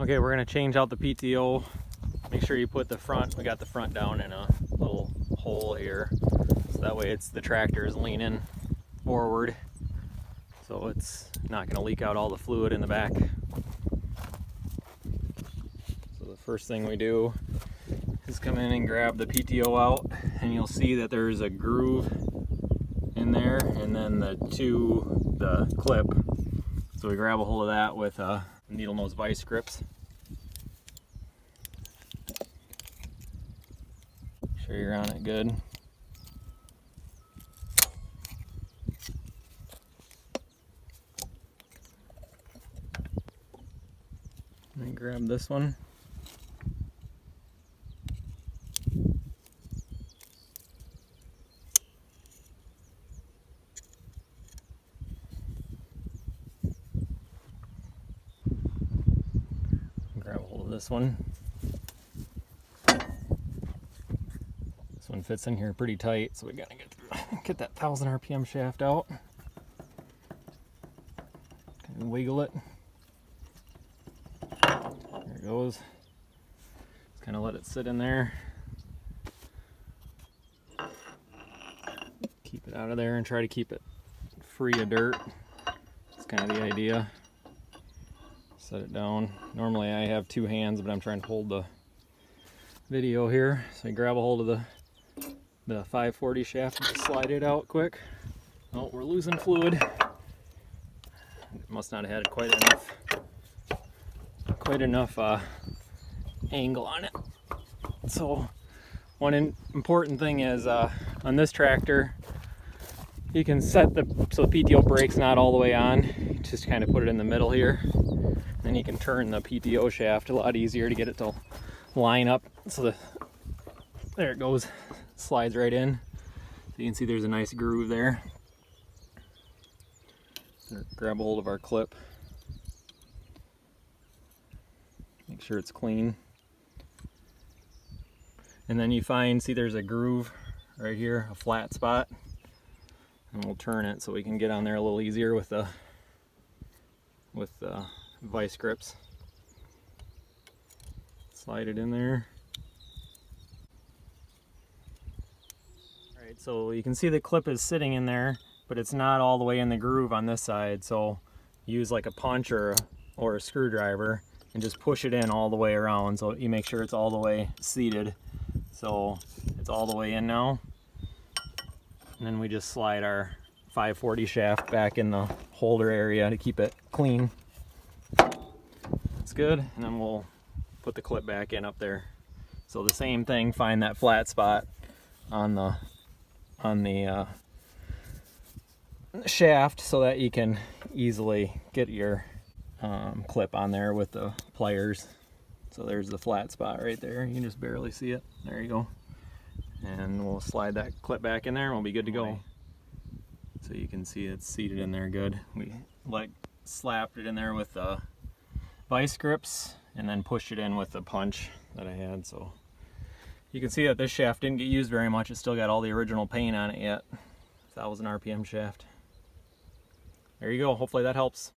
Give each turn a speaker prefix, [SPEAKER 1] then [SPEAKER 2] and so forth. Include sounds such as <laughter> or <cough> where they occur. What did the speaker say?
[SPEAKER 1] Okay, we're gonna change out the PTO. Make sure you put the front, we got the front down in a little hole here. So that way it's the tractor is leaning forward. So it's not gonna leak out all the fluid in the back. So the first thing we do is come in and grab the PTO out and you'll see that there's a groove in there and then the two, the clip. So we grab a hold of that with a needle nose vice grips. Sure you're on it good. Grab this one. grab a hold of this one. This one fits in here pretty tight, so we gotta get <laughs> get that thousand RPM shaft out. And wiggle it. There it goes. Just kind of let it sit in there. Keep it out of there and try to keep it free of dirt. That's kind of the idea set it down. Normally I have two hands, but I'm trying to hold the video here. So I grab a hold of the, the 540 shaft and slide it out quick. Oh, we're losing fluid. Must not have had quite enough, quite enough uh, angle on it. So one important thing is uh, on this tractor, you can set the, so the PTO brake's not all the way on. Just kind of put it in the middle here. Then you can turn the PTO shaft a lot easier to get it to line up. So the, there it goes, slides right in. So you can see there's a nice groove there. Grab a hold of our clip. Make sure it's clean. And then you find, see there's a groove right here, a flat spot. And we'll turn it so we can get on there a little easier with the with the vice grips. Slide it in there. Alright, so you can see the clip is sitting in there, but it's not all the way in the groove on this side, so use like a punch or, or a screwdriver and just push it in all the way around so you make sure it's all the way seated. So it's all the way in now. And then we just slide our 540 shaft back in the holder area to keep it clean. That's good. And then we'll put the clip back in up there. So the same thing, find that flat spot on the on the uh, shaft so that you can easily get your um, clip on there with the pliers. So there's the flat spot right there. You can just barely see it. There you go. And we'll slide that clip back in there and we'll be good to go. So you can see it's seated in there good. We like slapped it in there with the vice grips and then pushed it in with the punch that I had. So you can see that this shaft didn't get used very much. It still got all the original paint on it yet. 1000 RPM shaft. There you go. Hopefully that helps.